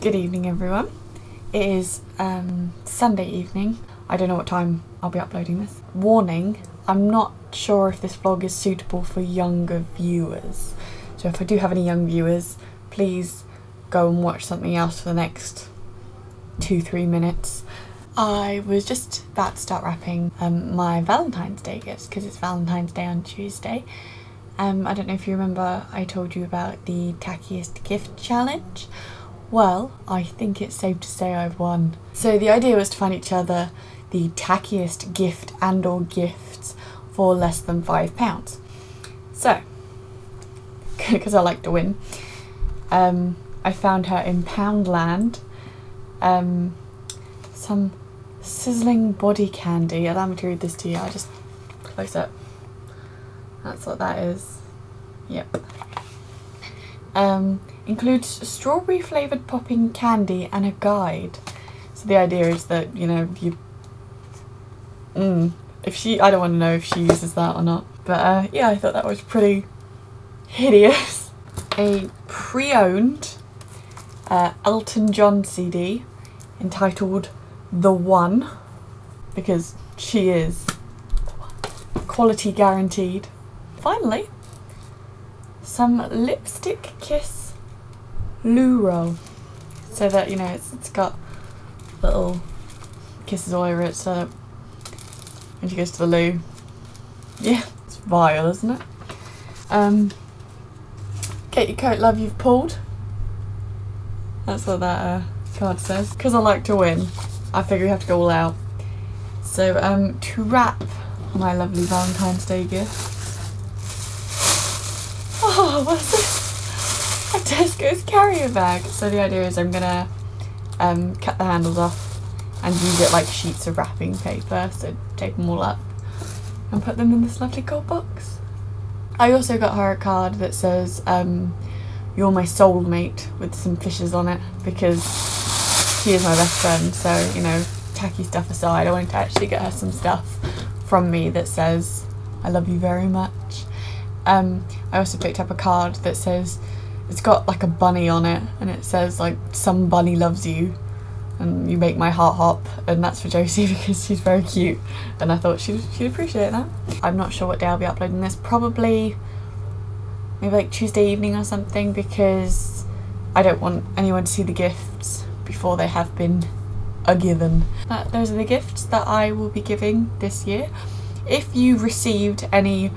Good evening, everyone. It is um, Sunday evening. I don't know what time I'll be uploading this. Warning, I'm not sure if this vlog is suitable for younger viewers. So if I do have any young viewers, please go and watch something else for the next two, three minutes. I was just about to start wrapping um, my Valentine's Day gifts because it's Valentine's Day on Tuesday. Um, I don't know if you remember I told you about the tackiest gift challenge. Well, I think it's safe to say I've won. So the idea was to find each other the tackiest gift and or gifts for less than five pounds. So, because I like to win, um, I found her in Poundland um, some sizzling body candy. Allow me to read this to you. I just close up. That's what that is. Yep. Um, includes strawberry flavoured popping candy and a guide. So the idea is that, you know, you... Mm, if she... I don't want to know if she uses that or not. But uh, yeah, I thought that was pretty hideous. A pre-owned uh, Elton John CD entitled The One because she is quality guaranteed. Finally, some lipstick kiss loo roll. So that you know it's, it's got little kisses all over it so that when she goes to the loo yeah it's vile isn't it? Um get your coat love you've pulled. That's what that uh, card says. Because I like to win I figure we have to go all out. So um to wrap my lovely Valentine's Day gift. Oh, what's this? Tesco's carrier bag. So the idea is I'm gonna um, cut the handles off and use it like sheets of wrapping paper. So take them all up and put them in this lovely gold box. I also got her a card that says um, you're my soulmate with some fishes on it because she is my best friend. So, you know, tacky stuff aside, I wanted to actually get her some stuff from me that says I love you very much. Um, I also picked up a card that says it's got like a bunny on it and it says like some bunny loves you and you make my heart hop and that's for Josie because she's very cute and I thought she'd, she'd appreciate that. I'm not sure what day I'll be uploading this, probably maybe like Tuesday evening or something because I don't want anyone to see the gifts before they have been a given. But those are the gifts that I will be giving this year. If you received any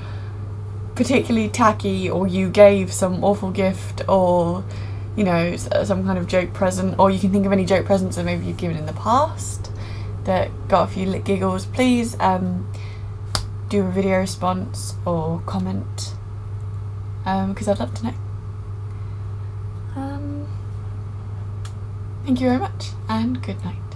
particularly tacky or you gave some awful gift or you know some kind of joke present or you can think of any joke presents that maybe you've given in the past that got a few giggles please um, do a video response or comment because um, I'd love to know. Um, thank you very much and good night